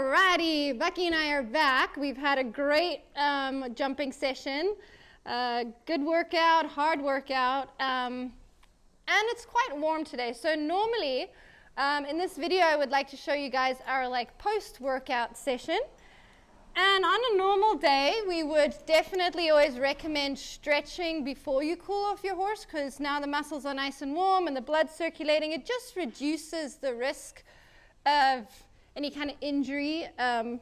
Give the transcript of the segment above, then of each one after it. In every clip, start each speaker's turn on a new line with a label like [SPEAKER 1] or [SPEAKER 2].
[SPEAKER 1] Alrighty, Bucky and I are back. We've had a great um, jumping session. Uh, good workout, hard workout, um, and it's quite warm today. So normally, um, in this video, I would like to show you guys our like post-workout session. And on a normal day, we would definitely always recommend stretching before you cool off your horse because now the muscles are nice and warm and the blood circulating. It just reduces the risk of any kind of injury um,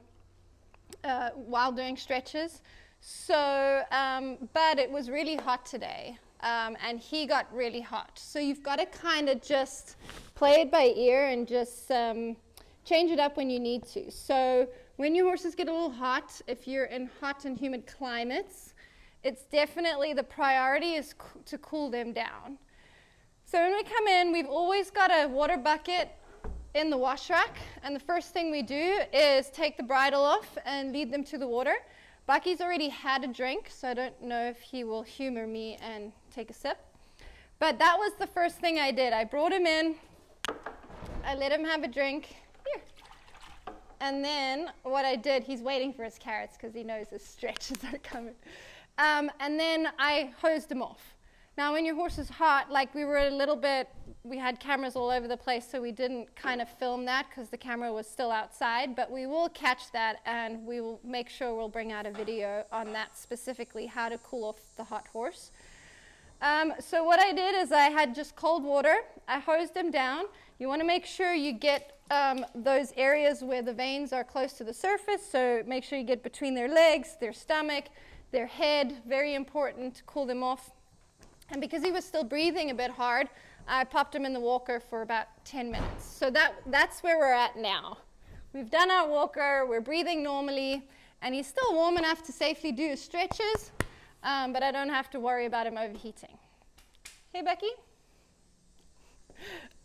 [SPEAKER 1] uh, while doing stretches. So, um, but it was really hot today, um, and he got really hot. So you've got to kind of just play it by ear and just um, change it up when you need to. So when your horses get a little hot, if you're in hot and humid climates, it's definitely the priority is to cool them down. So when we come in, we've always got a water bucket in the wash rack, and the first thing we do is take the bridle off and lead them to the water. Bucky's already had a drink, so I don't know if he will humor me and take a sip. But that was the first thing I did. I brought him in, I let him have a drink. Here. And then what I did, he's waiting for his carrots because he knows his stretches are coming. Um, and then I hosed him off. Now, when your horse is hot, like we were a little bit, we had cameras all over the place, so we didn't kind of film that because the camera was still outside, but we will catch that and we will make sure we'll bring out a video on that specifically, how to cool off the hot horse. Um, so what I did is I had just cold water. I hosed him down. You want to make sure you get um, those areas where the veins are close to the surface. So make sure you get between their legs, their stomach, their head. Very important to cool them off. And because he was still breathing a bit hard, I popped him in the walker for about 10 minutes. So that, that's where we're at now. We've done our walker, we're breathing normally, and he's still warm enough to safely do his stretches, um, but I don't have to worry about him overheating. Hey, Becky?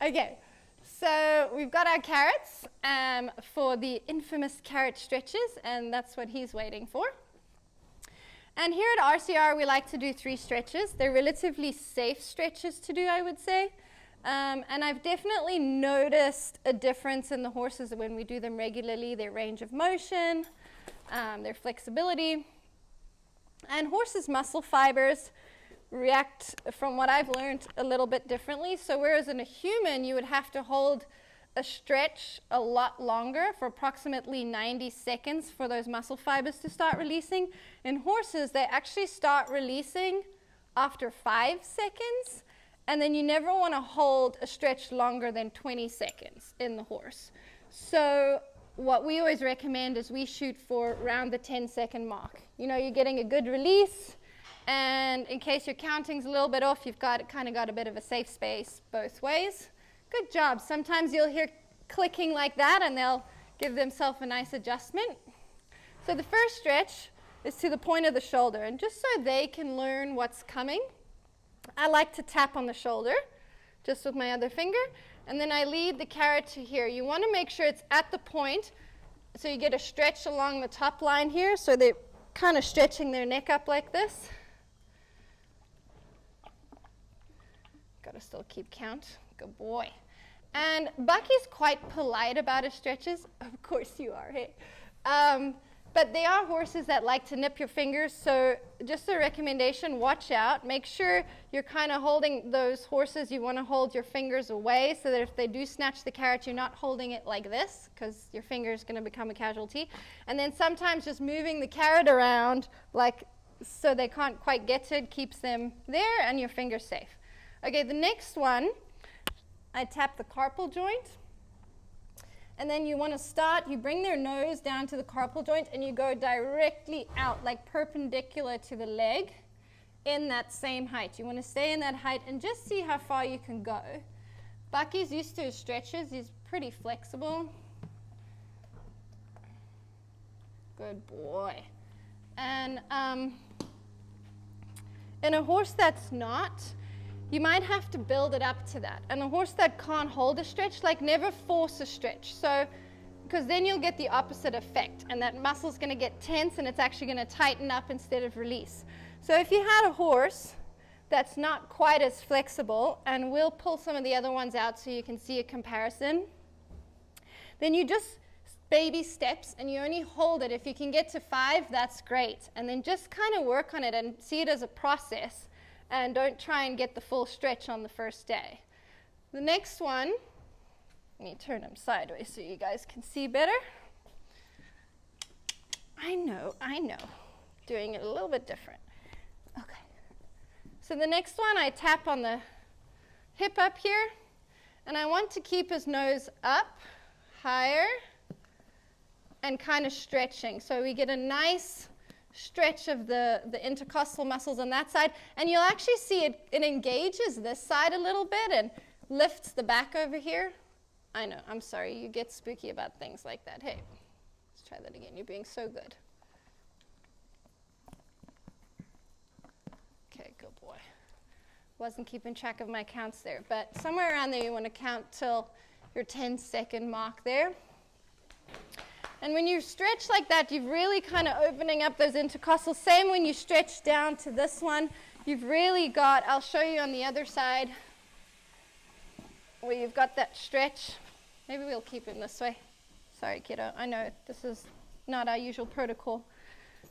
[SPEAKER 1] Okay, so we've got our carrots um, for the infamous carrot stretches, and that's what he's waiting for. And here at RCR, we like to do three stretches. They're relatively safe stretches to do, I would say. Um, and I've definitely noticed a difference in the horses when we do them regularly, their range of motion, um, their flexibility. And horses' muscle fibers react, from what I've learned, a little bit differently. So whereas in a human, you would have to hold a stretch a lot longer for approximately 90 seconds for those muscle fibers to start releasing. In horses, they actually start releasing after five seconds, and then you never want to hold a stretch longer than 20 seconds in the horse. So what we always recommend is we shoot for around the 10 second mark. You know, you're getting a good release, and in case your counting's a little bit off, you've got kind of got a bit of a safe space both ways. Good job. Sometimes you'll hear clicking like that and they'll give themselves a nice adjustment. So the first stretch is to the point of the shoulder. And just so they can learn what's coming, I like to tap on the shoulder just with my other finger. And then I lead the carrot to here. You want to make sure it's at the point so you get a stretch along the top line here. So they're kind of stretching their neck up like this. Got to still keep count. Good boy. And Bucky's quite polite about his stretches. Of course you are, hey? Um, but they are horses that like to nip your fingers, so just a recommendation, watch out. Make sure you're kind of holding those horses, you want to hold your fingers away so that if they do snatch the carrot, you're not holding it like this because your finger is going to become a casualty. And then sometimes just moving the carrot around like so they can't quite get to it keeps them there and your finger's safe. Okay, the next one I tap the carpal joint. And then you want to start, you bring their nose down to the carpal joint and you go directly out, like perpendicular to the leg in that same height. You want to stay in that height and just see how far you can go. Bucky's used to his stretches, he's pretty flexible. Good boy. And um, in a horse that's not, you might have to build it up to that. And a horse that can't hold a stretch, like never force a stretch. So, because then you'll get the opposite effect, and that muscle's going to get tense and it's actually going to tighten up instead of release. So, if you had a horse that's not quite as flexible, and we'll pull some of the other ones out so you can see a comparison, then you just baby steps and you only hold it. If you can get to five, that's great. And then just kind of work on it and see it as a process. And don't try and get the full stretch on the first day. The next one, let me turn them sideways so you guys can see better. I know, I know. Doing it a little bit different. Okay. So the next one, I tap on the hip up here, and I want to keep his nose up, higher, and kind of stretching. So we get a nice stretch of the, the intercostal muscles on that side, and you'll actually see it, it engages this side a little bit and lifts the back over here. I know, I'm sorry, you get spooky about things like that. Hey, let's try that again. You're being so good. Okay, good boy. Wasn't keeping track of my counts there, but somewhere around there you want to count till your 10 second mark there. And when you stretch like that, you're really kind of opening up those intercostals. Same when you stretch down to this one, you've really got, I'll show you on the other side where you've got that stretch. Maybe we'll keep it this way. Sorry, kiddo. I know this is not our usual protocol.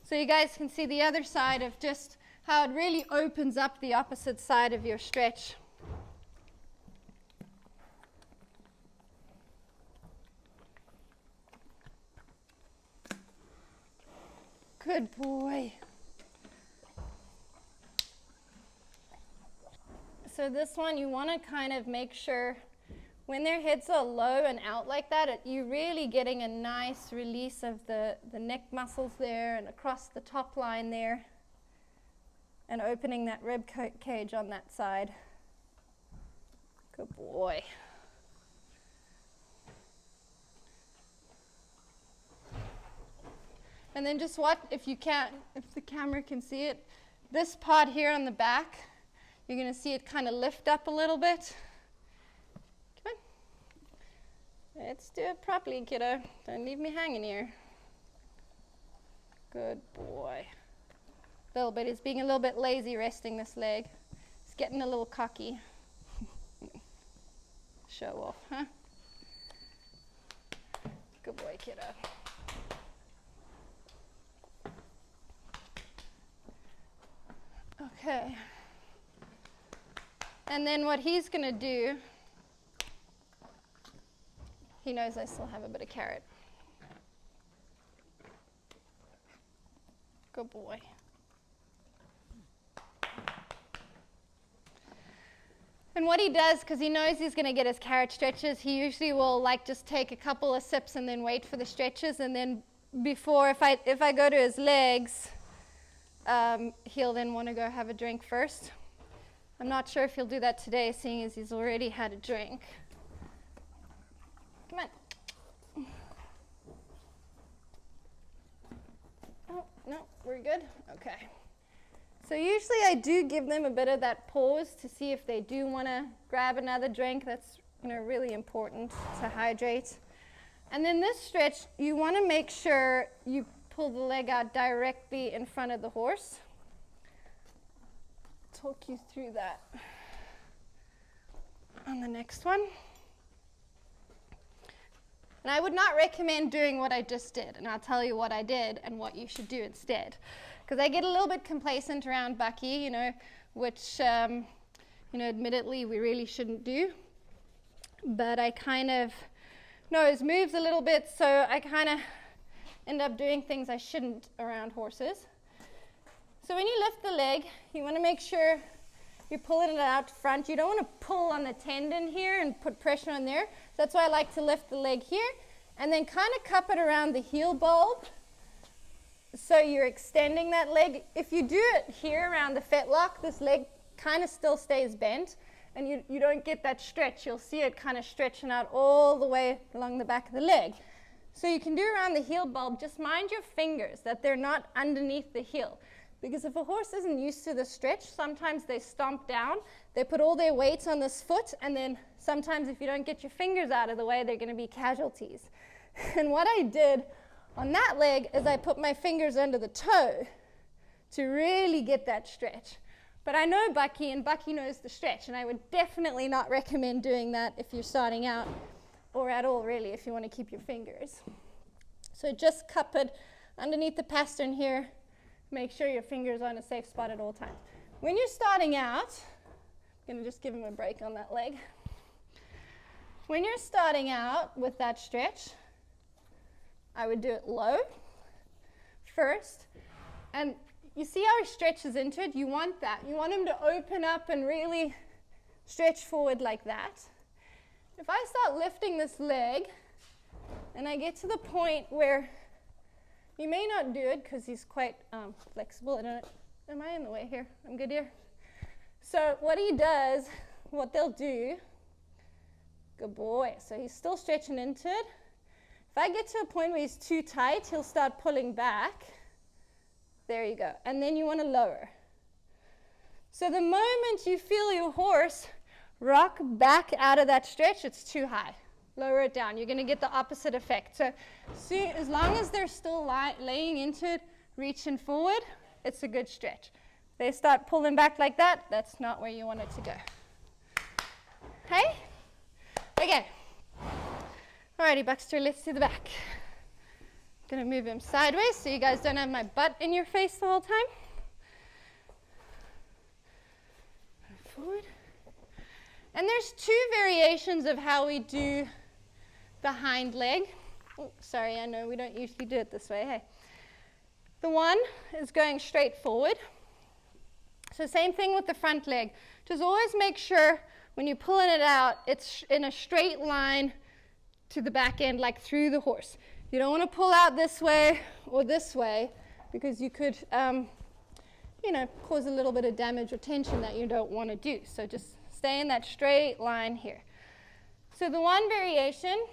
[SPEAKER 1] So you guys can see the other side of just how it really opens up the opposite side of your stretch. Good boy. So this one, you want to kind of make sure when their heads are low and out like that, it, you're really getting a nice release of the, the neck muscles there and across the top line there and opening that rib cage on that side. Good boy. And then just what, if you can't, if the camera can see it, this part here on the back, you're going to see it kind of lift up a little bit. Come on. Let's do it properly, kiddo. Don't leave me hanging here. Good boy. A little bit. He's being a little bit lazy resting this leg. He's getting a little cocky. Show off, huh? Good boy, kiddo. Okay. And then what he's going to do, he knows I still have a bit of carrot. Good boy. And what he does, because he knows he's going to get his carrot stretches, he usually will like just take a couple of sips and then wait for the stretches. And then before, if I, if I go to his legs, um, he'll then want to go have a drink first. I'm not sure if he'll do that today, seeing as he's already had a drink. Come on. Oh, no, we're good? Okay. So usually I do give them a bit of that pause to see if they do want to grab another drink. That's you know, really important to hydrate. And then this stretch, you want to make sure you pull the leg out directly in front of the horse. Talk you through that on the next one. And I would not recommend doing what I just did, and I'll tell you what I did and what you should do instead. Because I get a little bit complacent around Bucky, you know, which, um, you know, admittedly we really shouldn't do. But I kind of know his moves a little bit, so I kind of end up doing things I shouldn't around horses. So when you lift the leg, you want to make sure you're pulling it out front. You don't want to pull on the tendon here and put pressure on there. So That's why I like to lift the leg here and then kind of cup it around the heel bulb. So you're extending that leg. If you do it here around the fetlock, this leg kind of still stays bent and you, you don't get that stretch. You'll see it kind of stretching out all the way along the back of the leg. So you can do around the heel bulb, just mind your fingers that they're not underneath the heel. Because if a horse isn't used to the stretch, sometimes they stomp down, they put all their weight on this foot, and then sometimes if you don't get your fingers out of the way, they're going to be casualties. And what I did on that leg is I put my fingers under the toe to really get that stretch. But I know Bucky, and Bucky knows the stretch, and I would definitely not recommend doing that if you're starting out or at all, really, if you want to keep your fingers. So just cup it underneath the pastern here. Make sure your fingers are in a safe spot at all times. When you're starting out, I'm going to just give him a break on that leg. When you're starting out with that stretch, I would do it low first. And you see how he stretches into it? You want that. You want him to open up and really stretch forward like that. If I start lifting this leg and I get to the point where you may not do it because he's quite um, flexible. I don't, am I in the way here? I'm good here. So what he does, what they'll do, good boy. So he's still stretching into it. If I get to a point where he's too tight, he'll start pulling back. There you go. And then you want to lower. So the moment you feel your horse rock back out of that stretch, it's too high. Lower it down. You're going to get the opposite effect. So, see, as long as they're still laying into it, reaching forward, it's a good stretch. They start pulling back like that, that's not where you want it to go. Hey? Okay. Alrighty, Baxter, let's do the back. I'm Gonna move him sideways so you guys don't have my butt in your face the whole time. Forward. And there's two variations of how we do the hind leg. Oh, sorry, I know we don't usually do it this way. Hey. The one is going straight forward. So same thing with the front leg. Just always make sure when you're pulling it out, it's in a straight line to the back end, like through the horse. You don't want to pull out this way or this way because you could, um, you know, cause a little bit of damage or tension that you don't want to do. So just stay in that straight line here. So the one variation,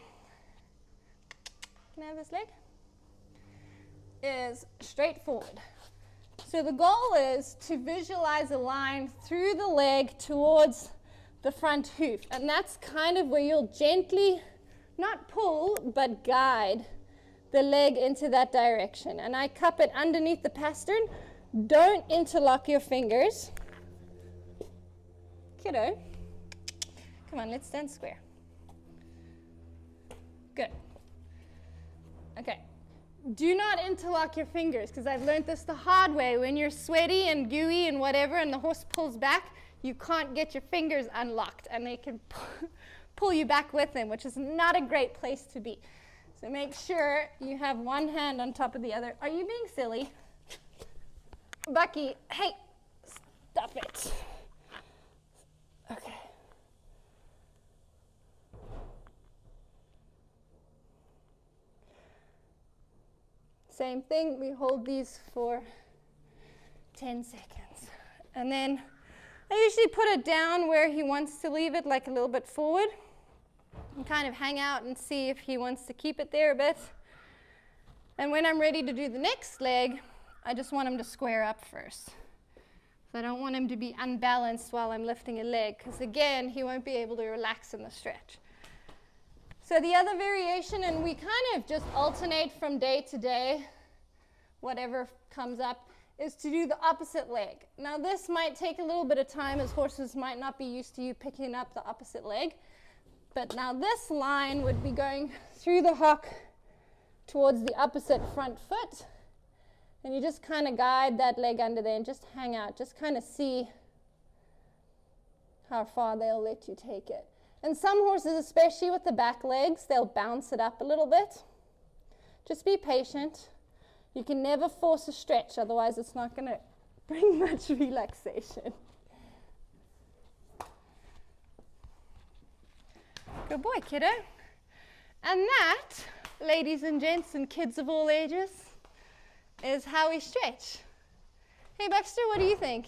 [SPEAKER 1] can I have this leg? Is straightforward. So the goal is to visualize a line through the leg towards the front hoof. And that's kind of where you'll gently, not pull, but guide the leg into that direction. And I cup it underneath the pastern. Don't interlock your fingers. Kiddo, come on, let's stand square. Good. Okay. Do not interlock your fingers because I've learned this the hard way. When you're sweaty and gooey and whatever and the horse pulls back, you can't get your fingers unlocked and they can pull you back with them, which is not a great place to be. So make sure you have one hand on top of the other. Are you being silly? Bucky, hey, stop it. Okay. Same thing, we hold these for 10 seconds. And then I usually put it down where he wants to leave it, like a little bit forward and kind of hang out and see if he wants to keep it there a bit. And when I'm ready to do the next leg, I just want him to square up first. So I don't want him to be unbalanced while I'm lifting a leg, because again, he won't be able to relax in the stretch. So the other variation, and we kind of just alternate from day to day, whatever comes up, is to do the opposite leg. Now this might take a little bit of time as horses might not be used to you picking up the opposite leg. But now this line would be going through the hock towards the opposite front foot. And you just kind of guide that leg under there and just hang out. Just kind of see how far they'll let you take it. And some horses, especially with the back legs, they'll bounce it up a little bit. Just be patient. You can never force a stretch, otherwise, it's not going to bring much relaxation. Good boy, kiddo. And that, ladies and gents and kids of all ages, is how we stretch. Hey, Baxter, what do you think?